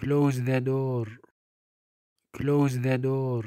Close the door. Close the door.